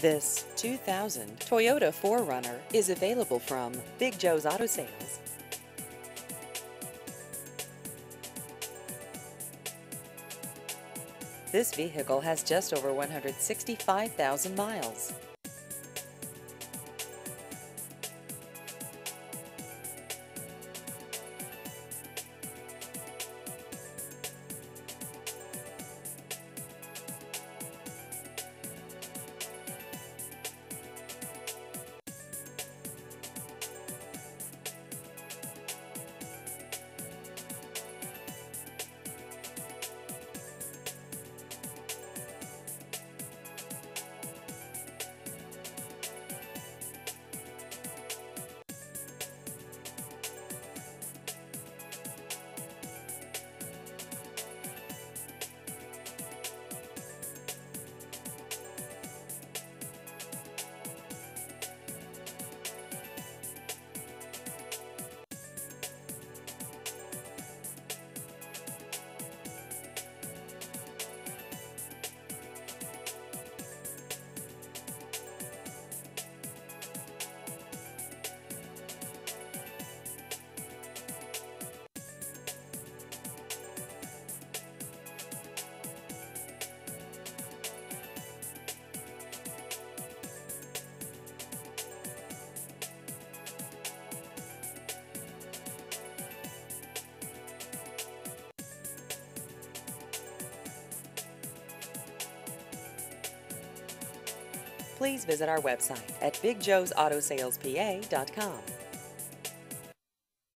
This 2000 Toyota 4Runner is available from Big Joe's Auto Sales. This vehicle has just over 165,000 miles. Please visit our website at bigjoesautosalespa.com.